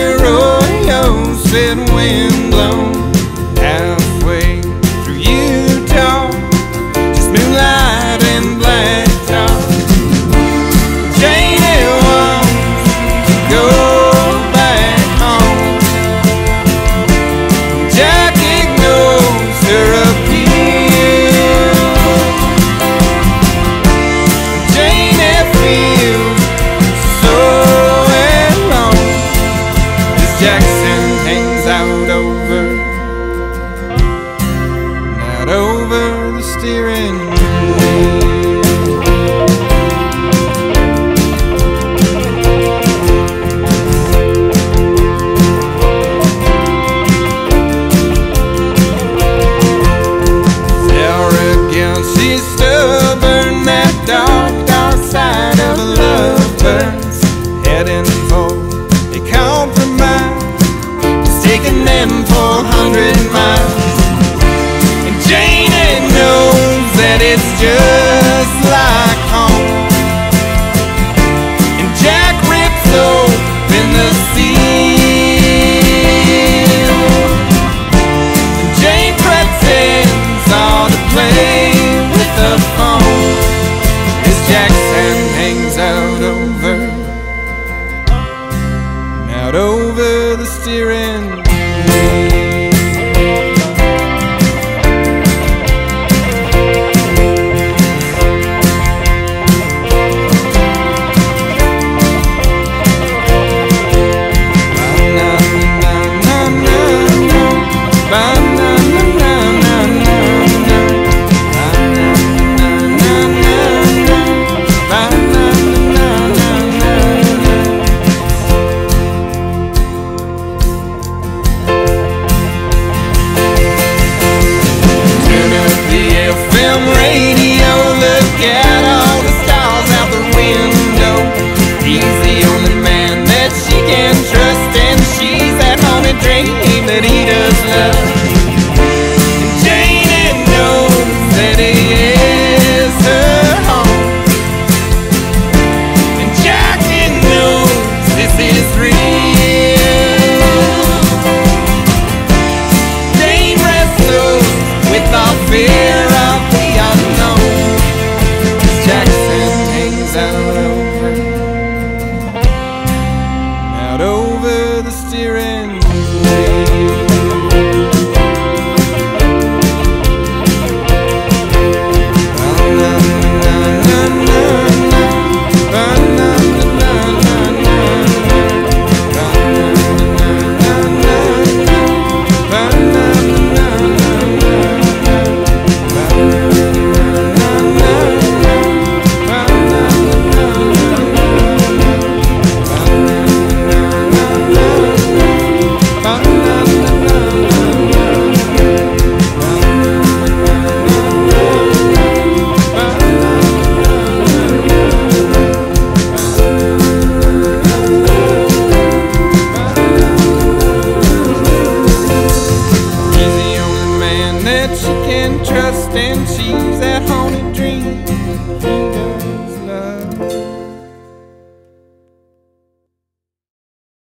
arroyos said wind blown. steering. Just like home. And Jack rips open the seal. And Jane pretends all to play with phone as hangs out over, out over the steering FM radio, look at all the stars out the window. He's the only man that she can trust, and she's that haunted dream that he does love. He's